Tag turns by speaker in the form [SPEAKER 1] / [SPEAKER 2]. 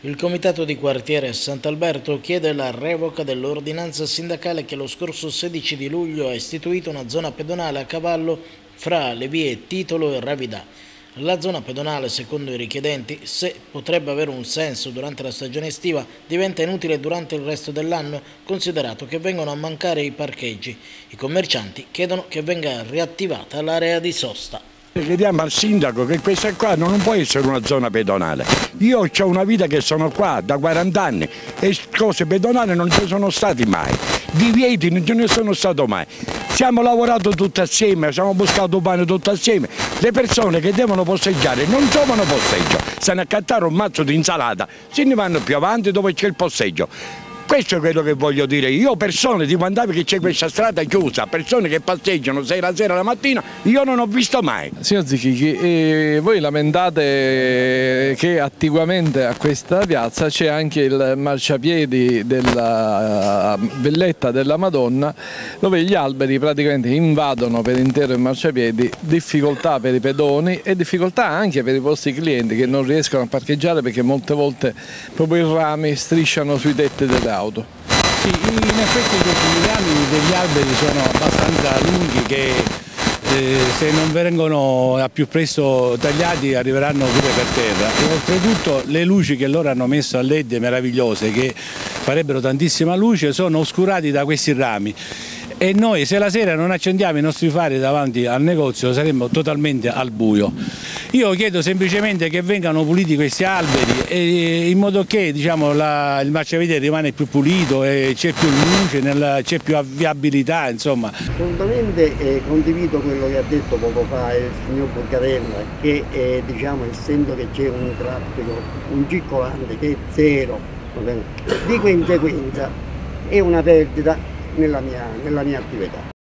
[SPEAKER 1] Il comitato di quartiere Sant'Alberto chiede la revoca dell'ordinanza sindacale che lo scorso 16 di luglio ha istituito una zona pedonale a cavallo fra le vie Titolo e Ravidà. La zona pedonale, secondo i richiedenti, se potrebbe avere un senso durante la stagione estiva, diventa inutile durante il resto dell'anno, considerato che vengono a mancare i parcheggi. I commercianti chiedono che venga riattivata l'area di sosta.
[SPEAKER 2] Chiediamo al sindaco che questa qua non può essere una zona pedonale. Io ho una vita che sono qua da 40 anni e cose pedonali non ci sono stati mai. Divieti non ce ne sono stato mai. Siamo lavorato tutti assieme, abbiamo buscato pane tutti assieme. Le persone che devono posteggiare non trovano posseggio, se ne accattare un mazzo di insalata, se ne vanno più avanti dove c'è il posseggio. Questo è quello che voglio dire. Io persone di quando che c'è questa strada chiusa, persone che passeggiano sera sera la mattina, io non ho visto mai.
[SPEAKER 3] Signor Zichichi, eh, voi lamentate che attivamente a questa piazza c'è anche il marciapiedi della Velletta della Madonna dove gli alberi praticamente invadono per intero il marciapiedi, difficoltà per i pedoni e difficoltà anche per i vostri clienti che non riescono a parcheggiare perché molte volte proprio i rami strisciano sui tetti delle auto.
[SPEAKER 4] Sì, in effetti questi rami degli alberi sono abbastanza lunghi che eh, se non vengono a più presto tagliati arriveranno pure per terra e oltretutto le luci che loro hanno messo a led meravigliose che farebbero tantissima luce sono oscurati da questi rami e noi se la sera non accendiamo i nostri fari davanti al negozio saremmo totalmente al buio. Io chiedo semplicemente che vengano puliti questi alberi in modo che diciamo, la, il marciapiede rimane più pulito e c'è più luce, c'è più avviabilità. Insomma.
[SPEAKER 5] Assolutamente eh, condivido quello che ha detto poco fa il signor Borgarella che eh, diciamo, essendo che c'è un traffico, un circolante che è zero, di conseguenza è una perdita nella mia, nella mia attività.